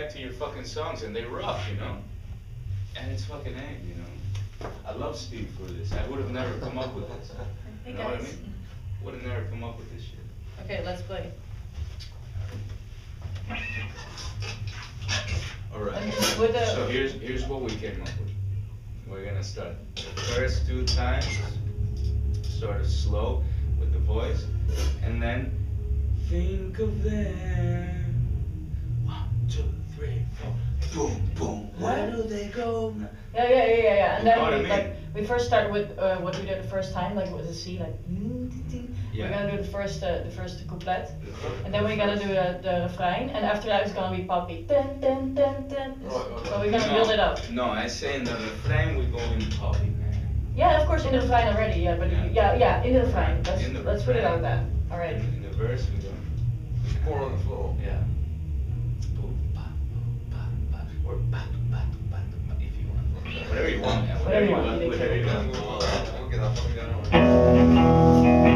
back to your fucking songs and they rough, you know? And it's fucking A, you know? I love Steve for this. I would have never come up with this. Hey, You know what I mean? Would have never come up with this shit. Okay, let's play. Alright, the- so here's, here's what we came up with. We're gonna start the first two times, sort of slow with the voice, and then think of them. One, two, boom, boom, where do they go? Yeah, yeah, yeah, yeah, yeah. And You then know I we, mean? like, we first start with uh, what we did the first time, like with the C, like. Yeah. We're gonna do the first, uh, the first couplet, and then we're gonna do the, the refrain, and after that it's gonna be poppy. Dun, dun, dun, dun. So we're gonna No, build it up. No, I say in the refrain we go in poppy, man. Yeah, of course in the refrain already. Yeah, but Yeah. yeah, yeah, in the refrain. Let's In the let's put it refrain. out that. All right. In the verse we go. Four on the floor. Yeah. Whatever you want. Whatever you want, Whatever you want. We'll get up.